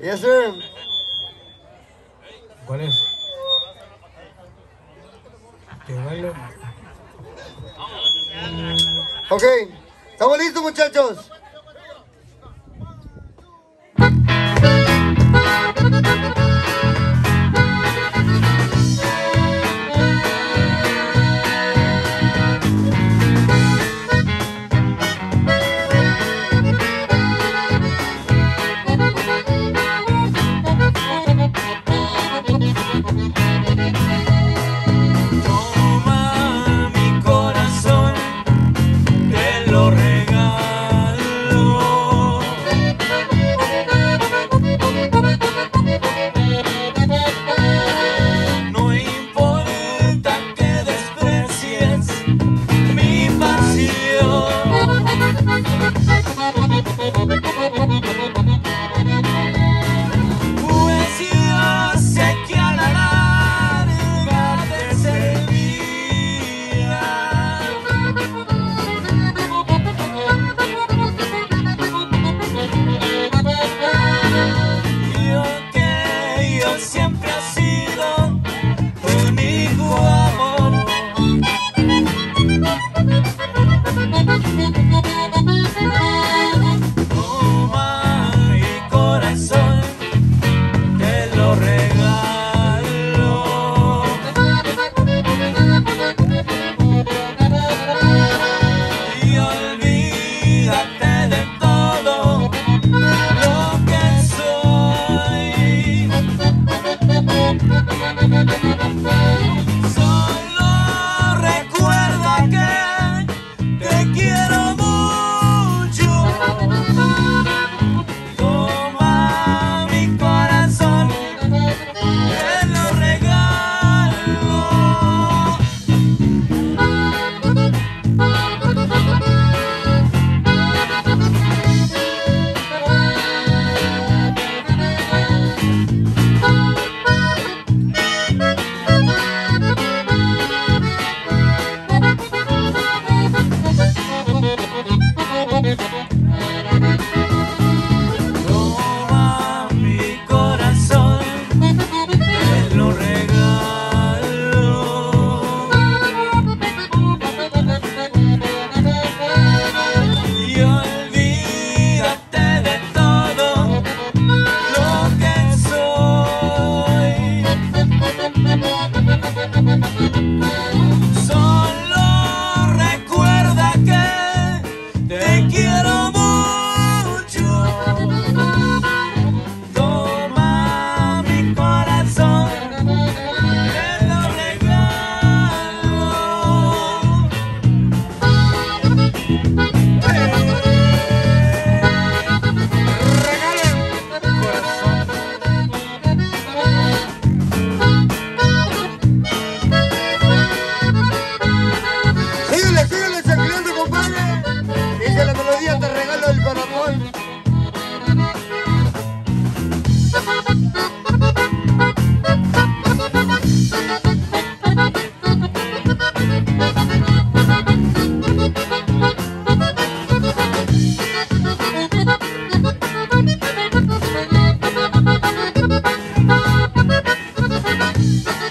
Yes, sir. ¿Cuál es? Ok, ¿estamos listos, muchachos? Soy Thank you.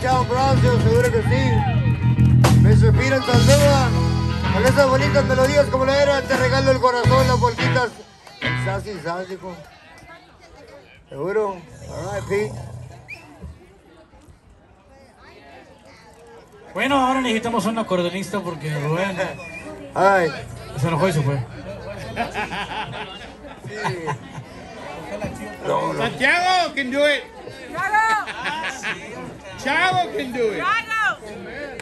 Chao Brownsville, seguro que sí. Me suspiran tan duda. Con esas bonitas melodías como la era, te regalo el corazón, las bolquitas. Sassy, sassy, Seguro. All right, Pete. Bueno, ahora necesitamos un acordeonista porque Rubén Ay. se enojó y se fue. Sí. No, no. Santiago can do it. Chavo can do it.